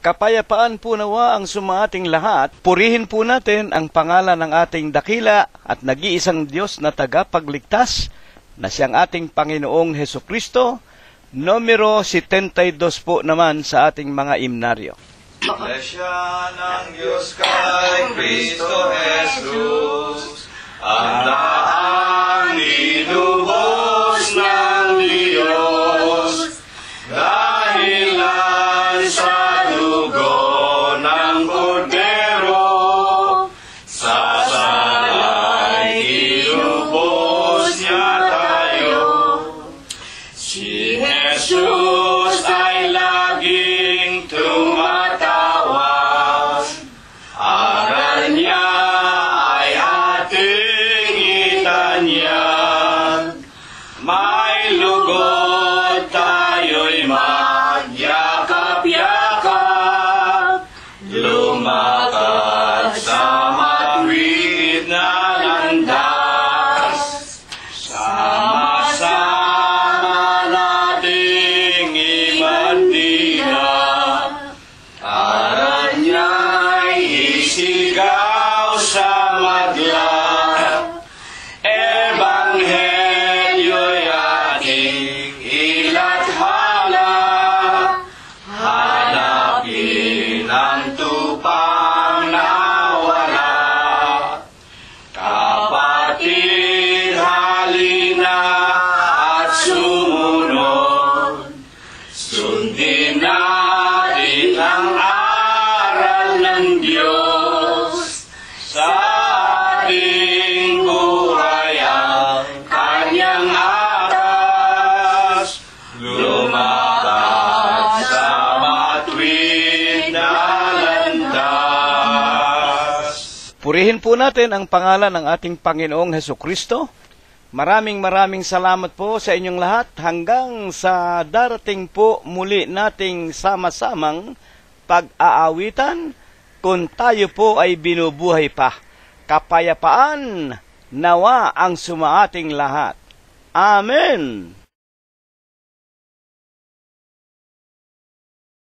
Kapayapaan po nawa ang sumaating lahat. Purihin po natin ang pangalan ng ating dakila at nag-iisang Diyos na tagapagligtas na siyang ating Panginoong Heso Kristo. Numero 72 po naman sa ating mga imnaryo. Iglesia ng Diyos kay Kristo Jesus, ang Si Jesus ay laging tumatawag. Aral niya ay ating itanyan. May lugod tayo'y magyakap-yakap. Purihin po natin ang pangalan ng ating Panginoong Heso Kristo. Maraming maraming salamat po sa inyong lahat hanggang sa darating po muli nating sama-samang pag-aawitan kung tayo po ay binubuhay pa. Kapayapaan nawa ang sumaating lahat. Amen!